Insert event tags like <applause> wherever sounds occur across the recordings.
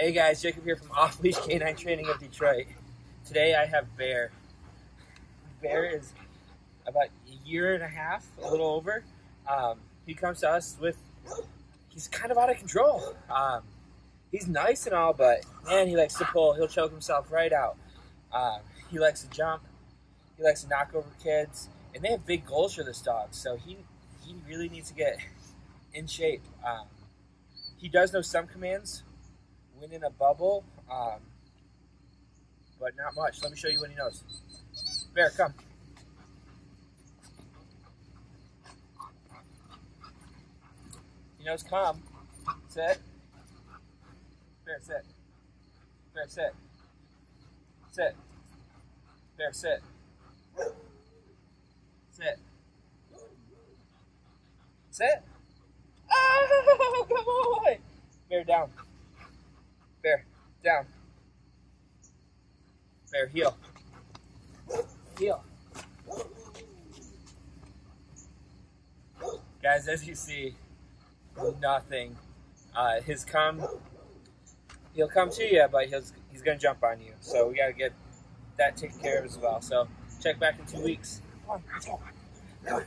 Hey guys, Jacob here from <laughs> Off Leash Canine Training of Detroit. Today I have Bear. Bear is about a year and a half, a little over. Um, he comes to us with, he's kind of out of control. Um, he's nice and all, but man, he likes to pull. He'll choke himself right out. Um, he likes to jump. He likes to knock over kids, and they have big goals for this dog. So he he really needs to get in shape. Um, he does know some commands win in a bubble, um, but not much. Let me show you what he knows. Bear, come. He knows come. Sit. Bear, sit. Bear, sit. Sit. Bear, sit. Sit. Sit. Oh, <laughs> come on. Bear down. Bear, down. Bear, heel. Heel. Guys, as you see, nothing. Uh, his come, he'll come to you, but he's, he's going to jump on you. So we got to get that taken care of as well. So check back in two weeks. Come on. Come on.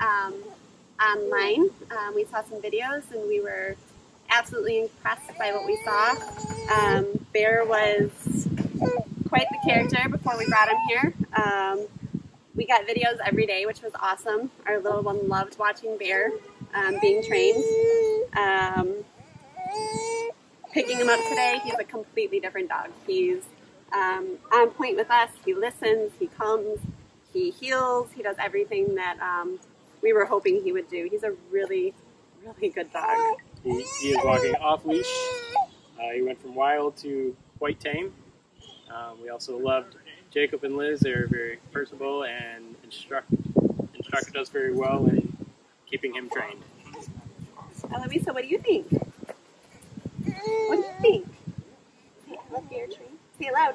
Um, online. Um, we saw some videos and we were absolutely impressed by what we saw. Um, Bear was quite the character before we brought him here. Um, we got videos every day, which was awesome. Our little one loved watching Bear um, being trained. Um, picking him up today, he's a completely different dog. He's um, on point with us. He listens, he comes, he heels, he does everything that um, we were hoping he would do. He's a really, really good dog. He, he is walking off leash. Uh, he went from wild to quite tame. Um, we also loved Jacob and Liz. They're very personable and instruct instructed us very well in keeping him trained. Eloisa, what do you think? What do you think? Love your tree. Say it loud.